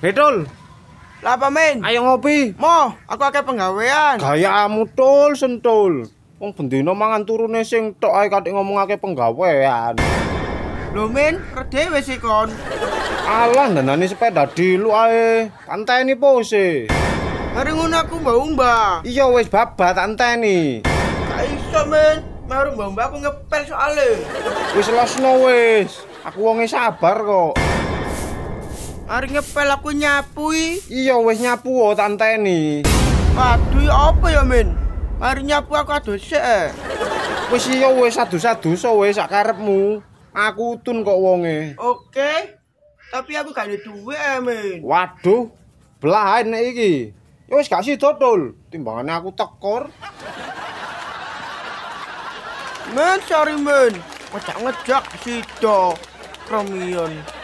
Betul. Lah apa men? Ayo ngopi. Mo, aku akeh penggawean. Gayamu tul sentul. Wong bendina mangan turune sing tok ae katik ngomongake penggawean. Lho men, redewe sih kon. Alah ndanani sepeda dilu ae. Tanteni pose. Hari ngono aku mbak-mbak. Iya wis babat tanteni. Gak iso men. Baru mbak-mbak aku ngepel soalnya. Wis losno wis. Aku wonge sabar kok. Hari ngepel aku nyapui. Iya wis nyapu oh tanteni. Waduh, ya apa ya men? Mari nyapu aku adus sik. eh. Wis iya wis adus-adus wis sak karepmu. Aku utun kok wonge. Oke. Tapi aku gak ada duit eh men. Waduh, belahan nek iki. Ya wis gak sida tul. Timbangane aku tekor. Men, sorry men. Ngejak-ngejak sido. Romion.